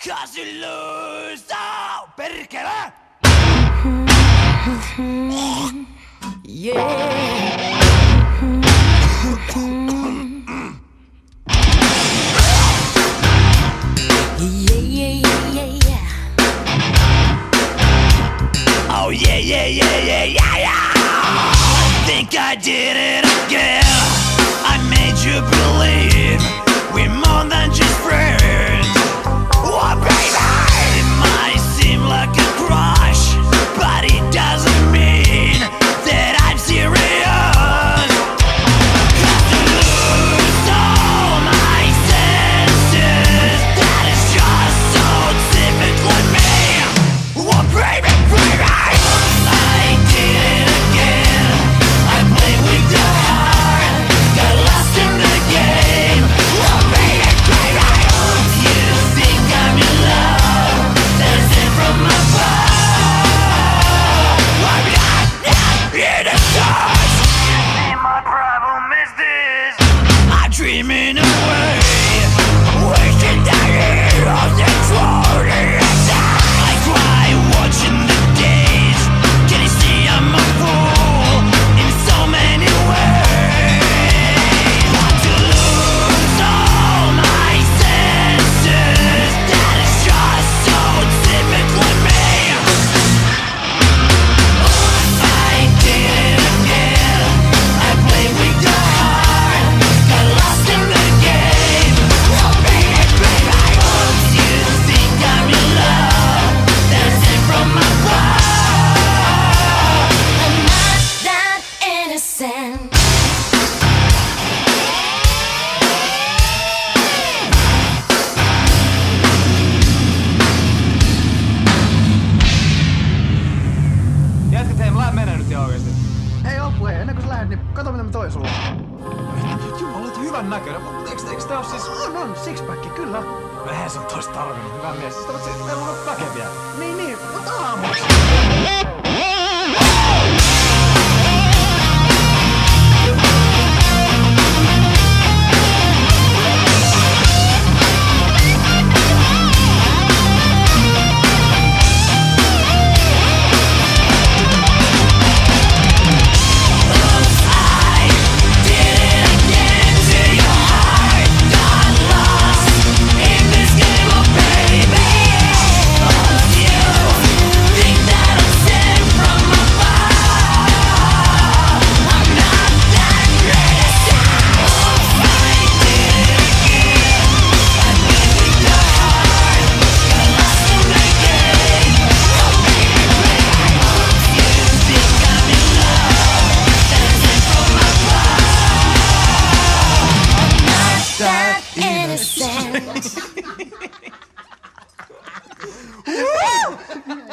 Cause you lose out, perché va? Yeah. Oh yeah, yeah, yeah, yeah, yeah, yeah I think I did it again I made you believe Hei Apu, hei, ennen kuin sä lähdet, niin kato mitä mä toin sulle. Jumala, olet hyvän näköinen. mutta eikö, eikö tää oo siis... On, on, sixpack, kyllä. Vähän sun tois tarvinnut, hyvä mies. Siis, siis meillä on väkeviä. Niin, niin, mutta aamu.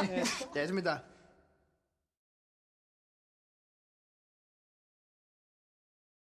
네, 됐습니다.